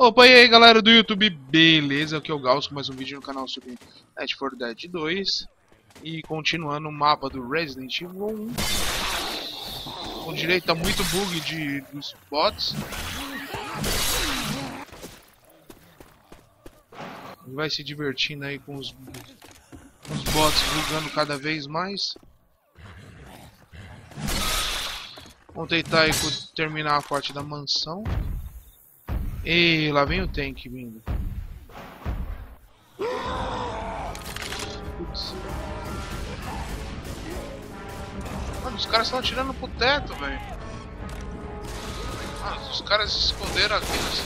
Opa, e aí galera do YouTube, beleza? Aqui é o Gauss com mais um vídeo no canal sobre Net for Dead 2 E continuando o mapa do Resident Evil 1 Com direito a muito bug de, dos bots. Vai se divertindo aí com os, os bots bugando cada vez mais. Vamos tentar aí terminar a parte da mansão e lá vem o tank vindo. Mano, os caras estão atirando pro teto, velho. Mano, os caras se esconderam aqui nesse...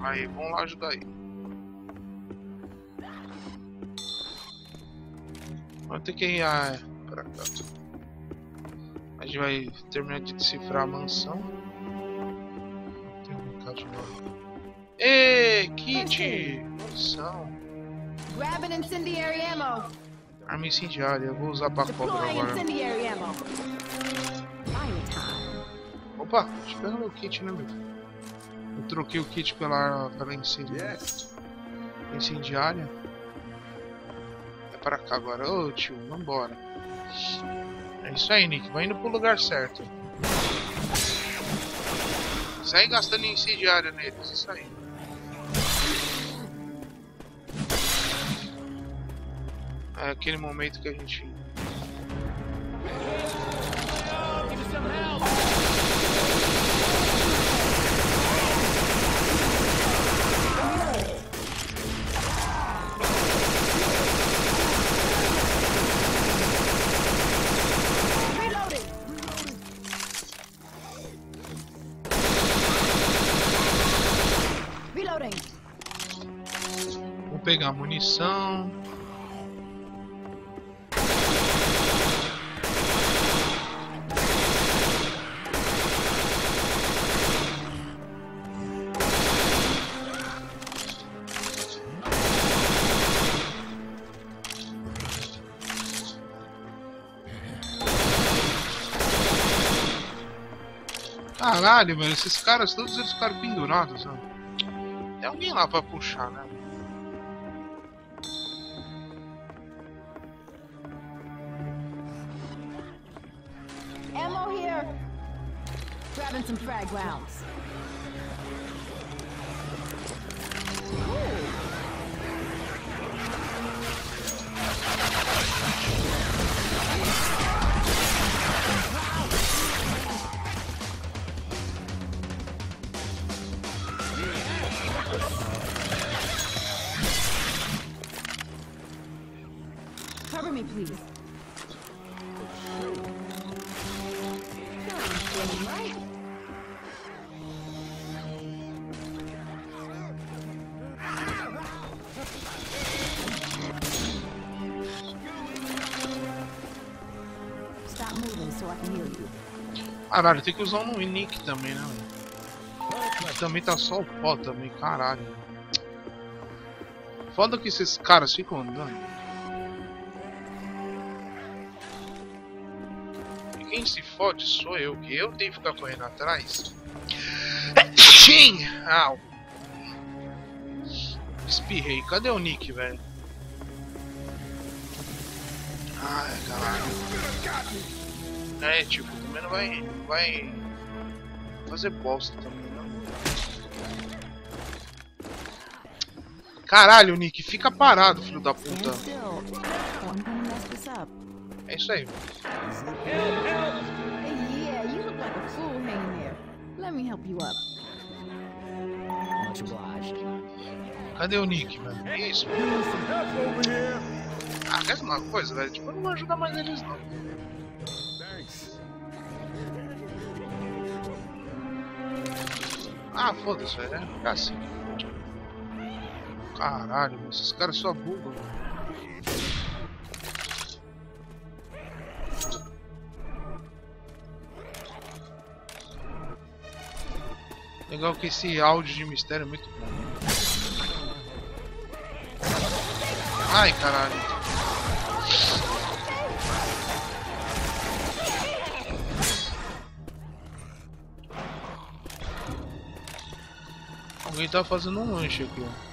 Aí, vamos lá ajudar aí. Vamos ter que ir ah, pra cá. A gente vai terminar de decifrar a mansão. Tem um de novo. Ê, kit! Munição! Grab an incendiary ammo. Arma incendiária, eu vou usar pra cobra agora. Opa, deixa eu pegar meu kit, né, meu? Eu troquei o kit pela, pela incendiária. incendiária pra cá agora. Ô tio, vambora. É isso aí, Nick. Vai indo pro lugar certo. Sai gastando incendiária neles, isso aí. É aquele momento que a gente pegar munição. Caralho, mano, esses caras, todos eles ficaram pendurados, sabe? Tem alguém lá pra puxar, né? Grabbing some frag rounds. Caralho, tem que usar um nick também, né? Também tá só o pó também, caralho. Foda que esses caras ficam andando. E quem se fode sou eu, que eu tenho que ficar correndo atrás. Sim! Au! Espirrei. Cadê o Nick, velho? Ai, caralho. É, tipo, também não vai, não vai fazer bosta também, não. Caralho, Nick, fica parado, filho da puta. É isso aí. Cadê o Nick, velho? Que isso? Ah, quer uma coisa, velho? Tipo, eu não vou ajudar mais eles, não. Ah, foda-se, velho. É ficar assim. Caralho, esses caras só bugam. Legal que esse áudio de mistério é muito bom. Ai, caralho. Alguém tá fazendo um lanche aqui, ó.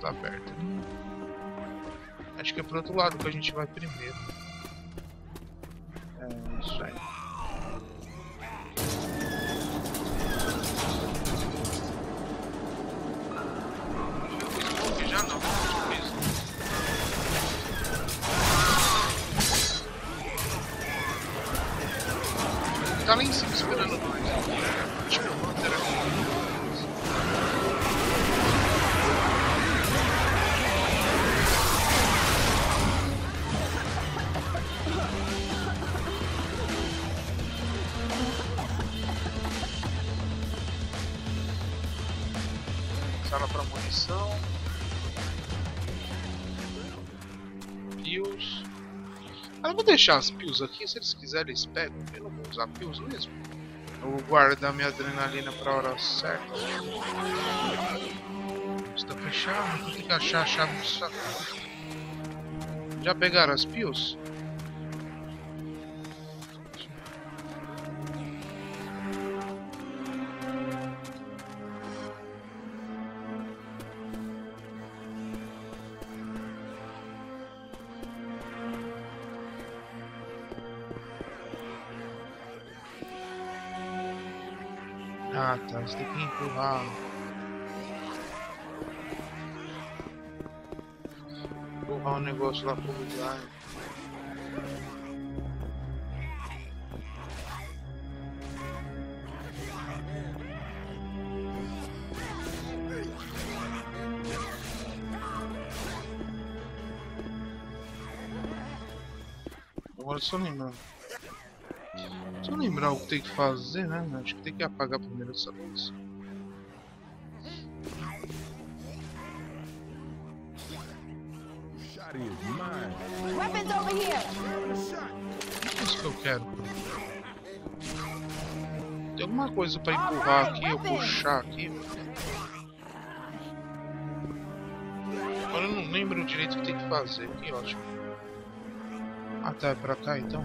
Tá aberta. Acho que é pro outro lado que a gente vai primeiro. Sala pra munição. Pios. Ah, eu vou deixar as pios aqui, se eles quiserem eles pegam. Eu não vou usar pios mesmo. Eu vou guardar minha adrenalina pra hora certa. Está fechado, ter que achar a chave do saco. Já pegaram as pios? Tá, você tem que empurrar. Empurrar o negócio lá pro lugar. Agora só lembrando. Se eu lembrar o que tem que fazer, né? Acho que tem que apagar primeiro essa luz. Weapons over here! É isso que eu quero. Tem alguma coisa pra empurrar aqui ou puxar aqui? Agora eu não lembro direito o que tem que fazer. Que ótimo. Ah tá, é pra cá então.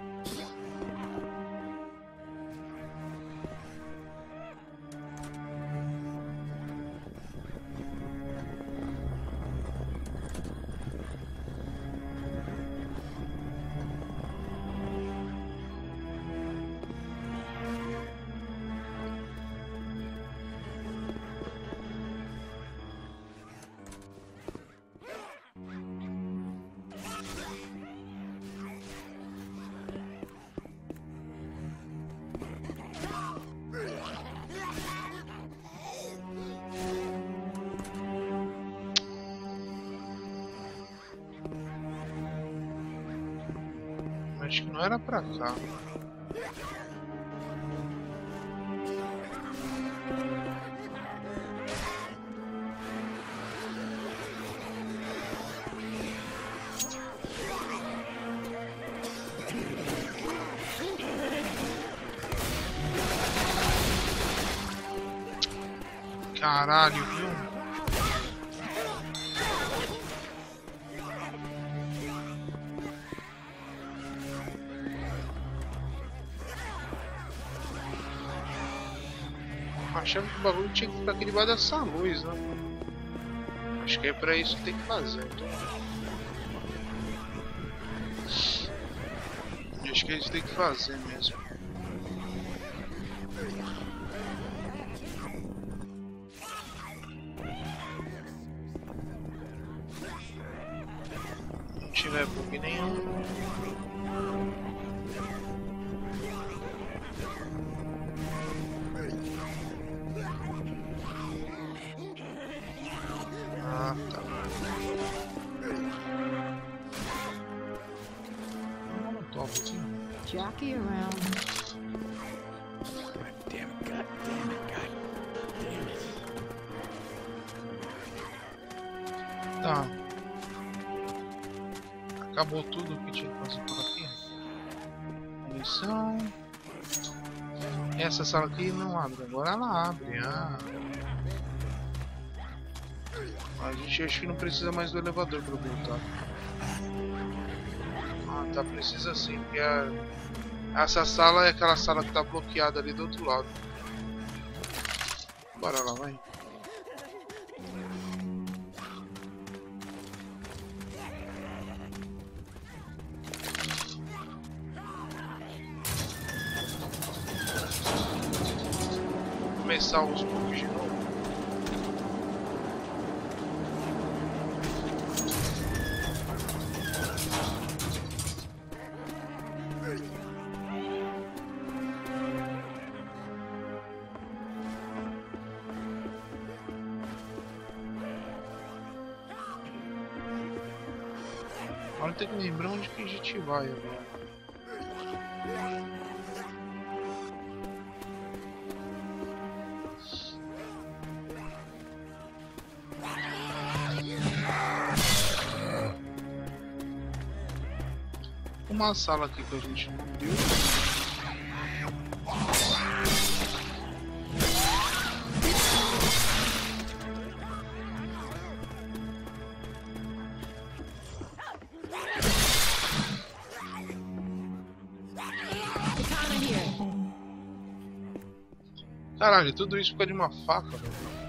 não era pra cá. Caralho, viu? Achando que o bagulho tinha que ficar aqui debaixo dessa luz, né? Acho que é pra isso que tem que fazer. Então... Acho que é isso que tem que fazer mesmo. Jockey around. God damn it, god damn it, god damn it. Tá. acabou tudo que tinha que fazer por aqui. Munição. Essa sala aqui não abre, agora ela abre. Ah. A gente acho que não precisa mais do elevador para voltar. Tá, precisa sim, porque a... essa sala é aquela sala que tá bloqueada ali do outro lado. Bora lá, vai. Agora tem que lembrar onde que a gente vai agora. Uma sala aqui que a gente não viu. Caralho, tudo isso por causa de uma faca, velho. Não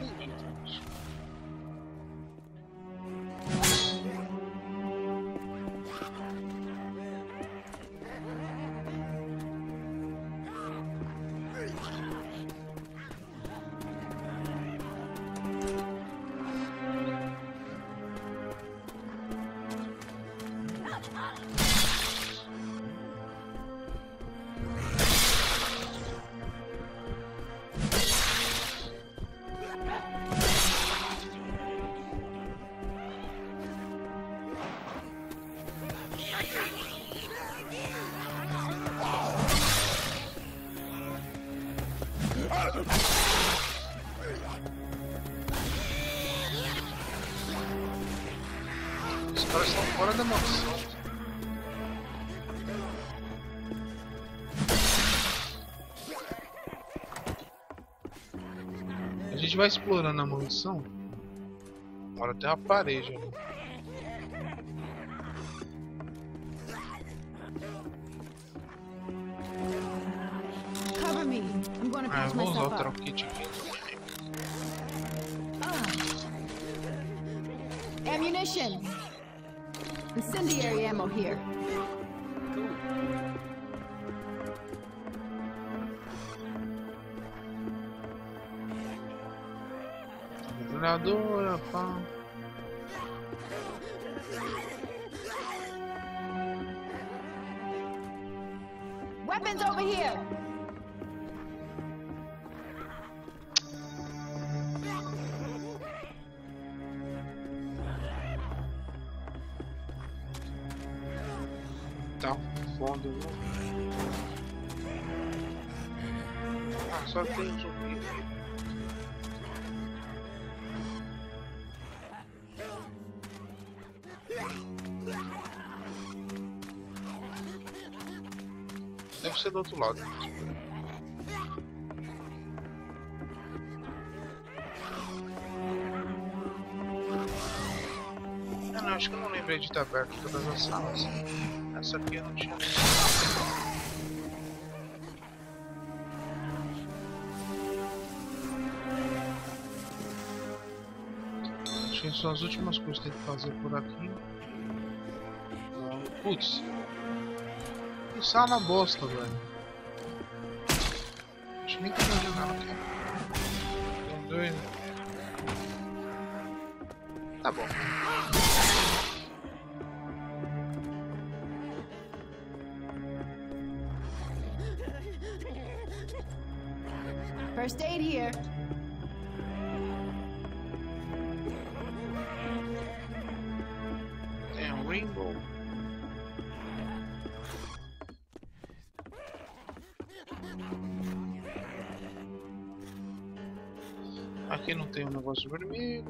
caras estão fora da mansão. A gente vai explorando a mansão. Agora tem uma parede ali. Ah, vou usar o troquete aqui. Ammunition. Incendiary ammo here. Metralhadora, pá. Weapons over here. Deve ser do outro lado. Ah, não, acho que eu não lembrei de estar aberto todas as salas. Essa aqui eu não tinha. Acho que são as últimas coisas que tem que fazer por aqui. Putz. Que sala bosta, velho. Acho nem que eu jogar aqui. Dois. Tá bom. Aqui não tem um negócio vermelho.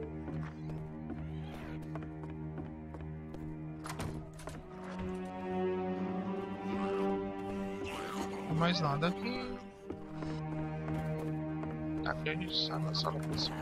Não mais nada aqui. Aqui a gente sai na sala principal.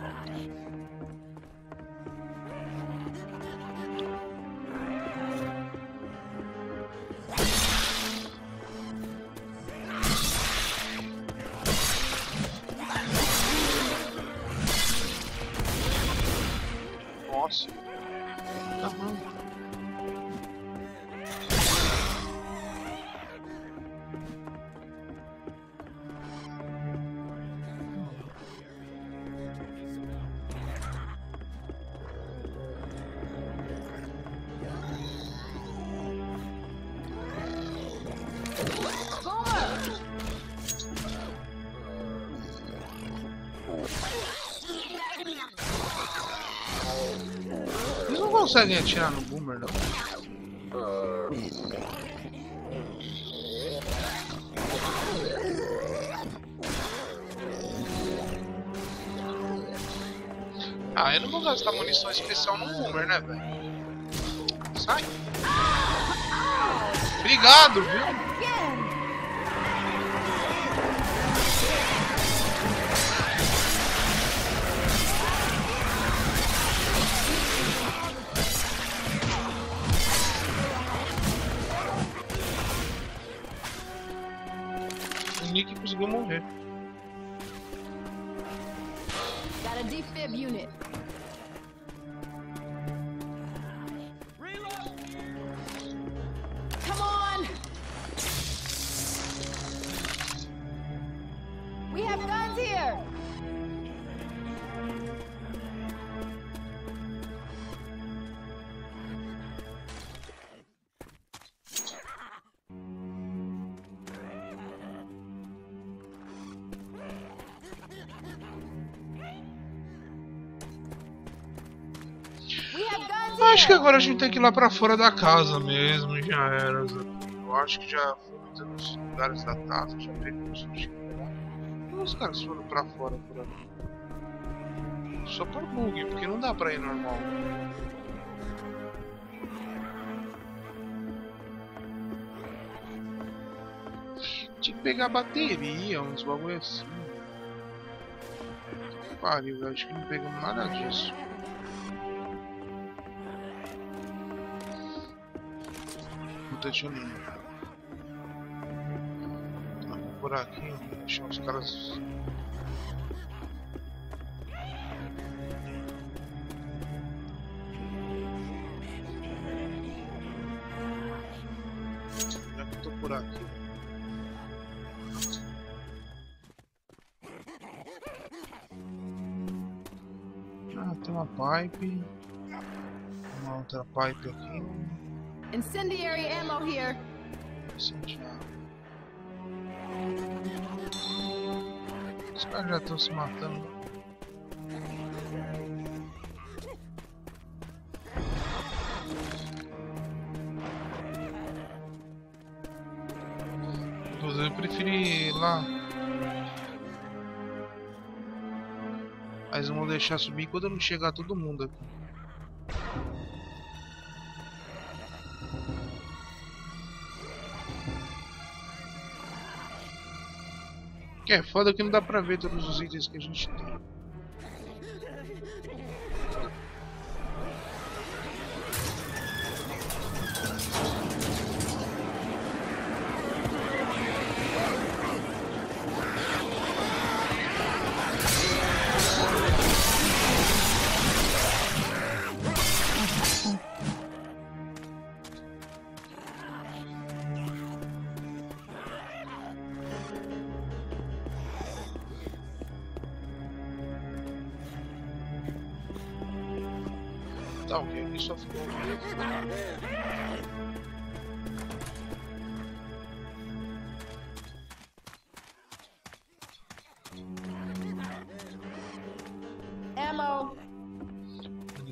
Conseguem atirar no boomer, não. Ah, eu não vou gastar munição especial no boomer, né, velho? Sai. Obrigado, viu? A defib unit. Acho que agora a gente tem que ir lá pra fora da casa mesmo, já era. Eu acho que já fomos nos lugares da taça, já pegamos. Os caras foram pra fora por ali. Só por bug, porque não dá pra ir normal. Tinha que pegar bateria, uns bagulho assim. Pariu, acho que não pegamos nada disso. Puta de um. Por aqui, deixar os caras. Por aqui. Ah, tem uma pipe. Uma outra pipe aqui. Incendiary ammo here. Os caras já estão se matando. Eu preferi ir lá. Mas vão deixar subir quando não chegar todo mundo aqui. Que é foda que não dá pra ver todos os itens que a gente tem.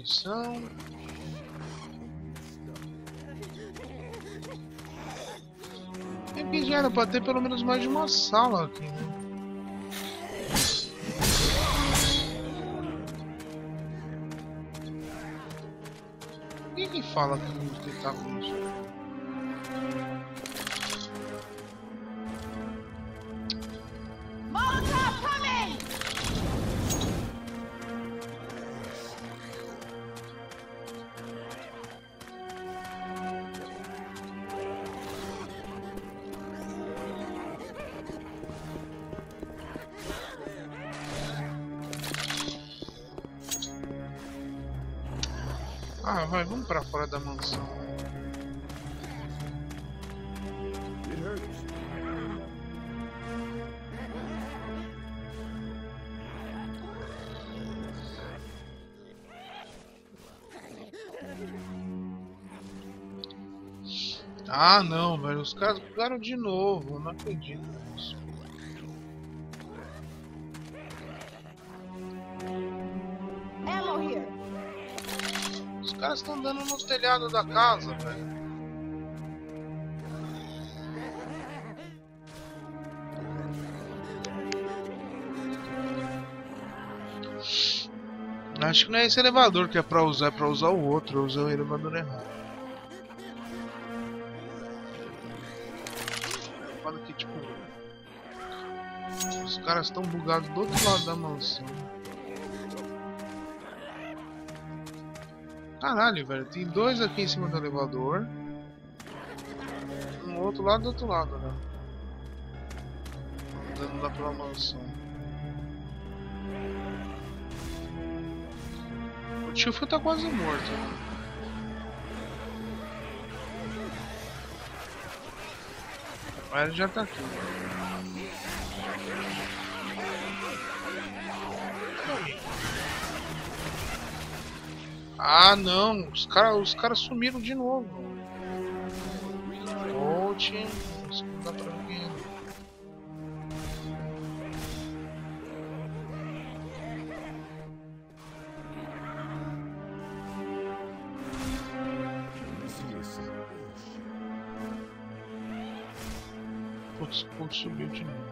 Munição. Tem que era pra ter pelo menos mais de uma sala aqui, né? Quem que fala que não que tá fora da mansão. Ah, não, velho. Os caras bugaram de novo. Não acredito nisso. Os caras estão dando no telhado da casa, velho. Acho que não é esse elevador que é pra usar, é pra usar o outro. Eu usei o elevador errado. Fala que tipo. Os caras estão bugados do outro lado da mansão. Caralho, velho. Tem dois aqui em cima do elevador. Um outro lado do outro lado, né? Andando lá pela mansão. O tio Phil tá quase morto. Mas ele já tá aqui. Ah não, os caras os cara sumiram de novo. Volte, isso não. Putz, putz, subiu de novo.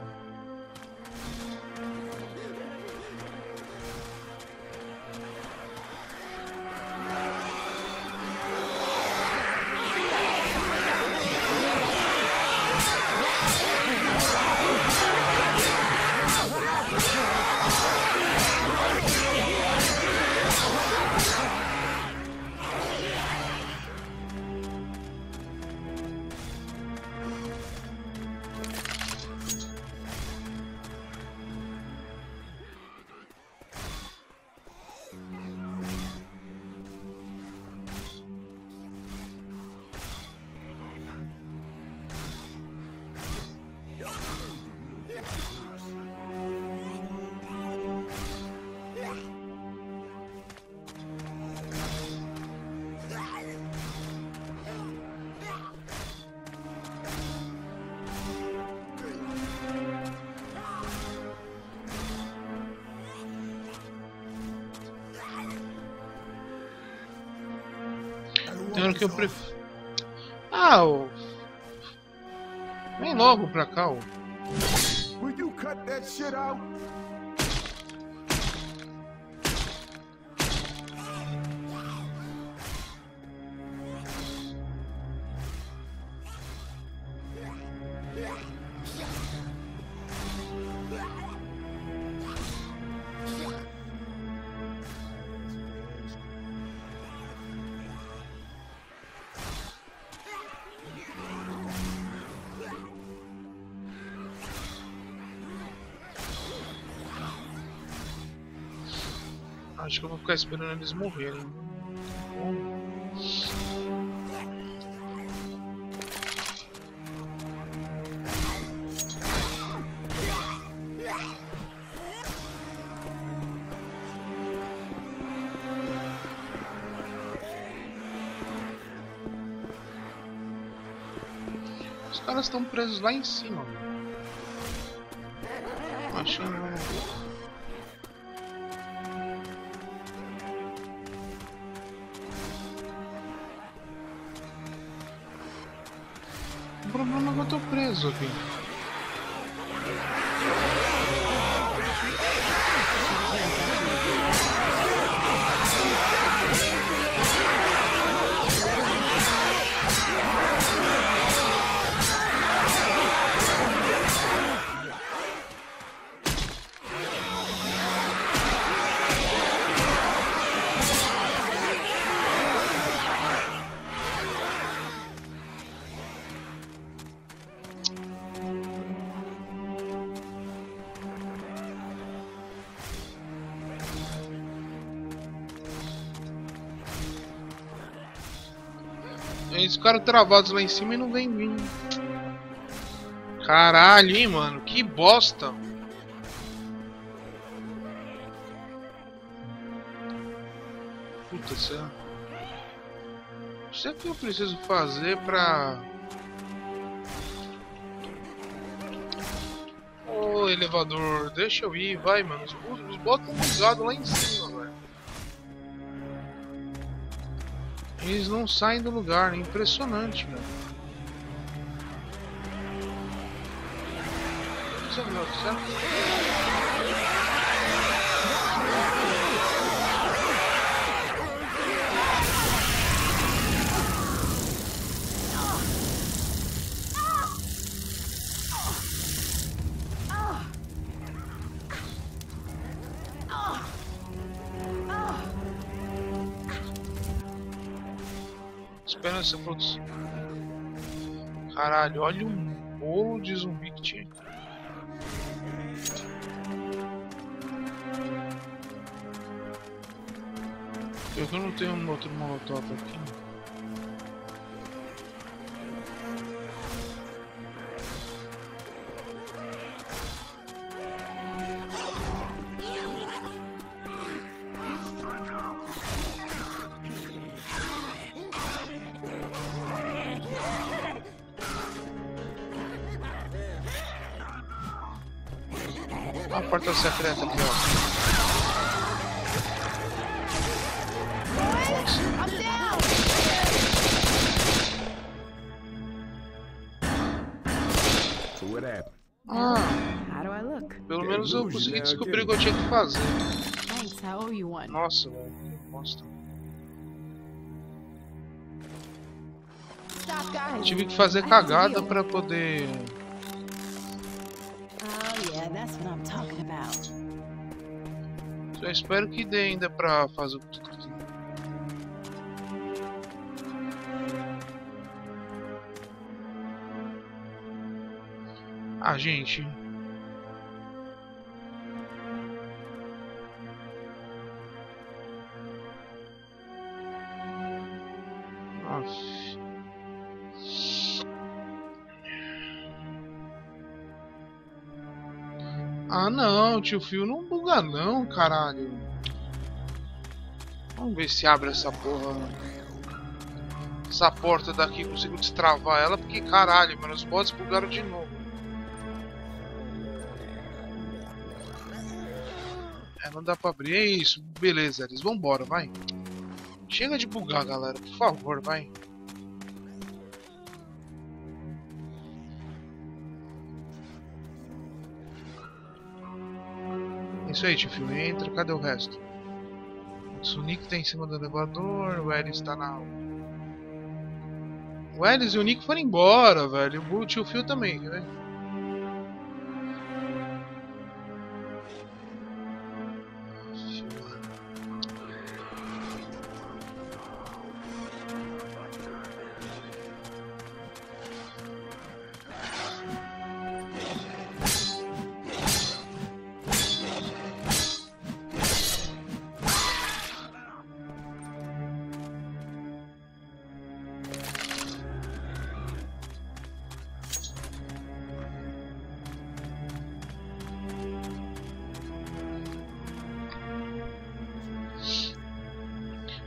Que eu prefiro. Ah, ô. Vem logo pra cá, ô. Will you cut that shit out? Ficar esperando eles morrerem. Os caras estão presos lá em cima. mano. Eu Eles ficaram travados lá em cima e não vem vindo. Caralho, hein, mano. Que bosta. Puta, céu. Sei o que eu preciso fazer pra... Ô, elevador, deixa eu ir, vai, mano. Os, os botam ligados lá em cima, Eles não saem do lugar, é impressionante, velho. Isso é Esperando essa produção. Caralho, olha um bolo de zumbi que tinha. Eu não tenho um outro molotov aqui. Fazer. Nossa, velho, que bosta. Tive que fazer cagada pra poder. Oh. Eu espero que dê ainda pra fazer o. Ah, gente. Não, tio Fio, não buga não, caralho. Vamos ver se abre essa porra. Essa porta daqui, consigo destravar ela, porque caralho, mano, os bots bugaram de novo. É, não dá pra abrir, é isso, beleza, eles vambora, vai. Chega de bugar, galera, por favor, vai. Isso aí, tio Fio, entra, cadê o resto? O Sonic tá em cima do elevador, o Elis tá na. O Elis e o Nick foram embora, velho. O tio Phil também, quer ver?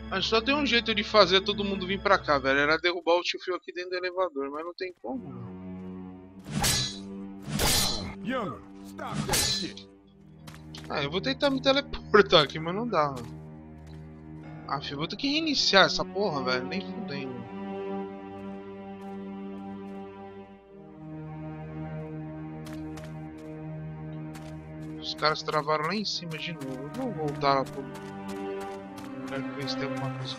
Mas só tem um jeito de fazer todo mundo vir pra cá, velho. Era derrubar o tio Phil aqui dentro do elevador, mas não tem como. Younger, stop that shit. Ah, eu vou tentar me teleportar aqui, mas não dá. Ah, filho, vou ter que reiniciar essa porra, velho. Nem fudendo. Os caras travaram lá em cima de novo. Eu vou voltar lá pro. Quero ver se tem alguma coisa.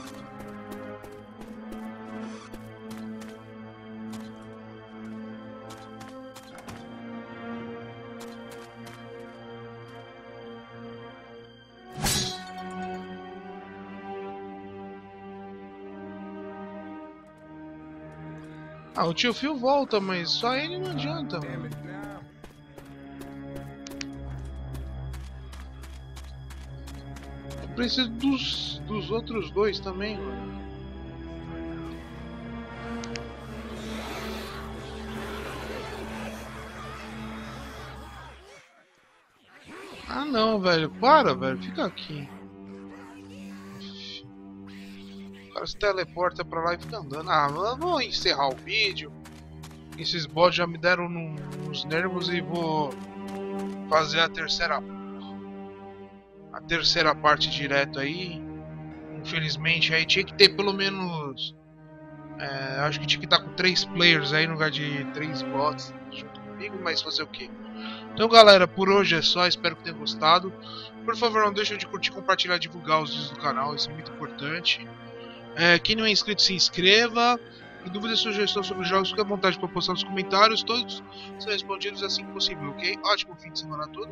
Ah, o tio Phil volta, mas só ele não adianta, mano. preciso dos, dos outros dois também, mano. Ah não, velho. Para, velho. Fica aqui. O cara se teleporta pra lá e fica andando. Ah, vou encerrar o vídeo. Esses bots já me deram nos nervos e vou fazer a terceira terceira parte direto aí. Infelizmente aí tinha que ter pelo menos é, acho que tinha que estar com três players aí no lugar de três bots junto comigo, mas fazer o que? Então galera, por hoje é só, espero que tenham gostado. Por favor, não deixem de curtir, compartilhar divulgar os vídeos do canal, isso é muito importante. É, quem não é inscrito, se inscreva. E dúvidas e sugestões sobre jogos, fique à vontade para postar nos comentários. Todos são respondidos assim que possível, ok? Ótimo fim de semana a todos.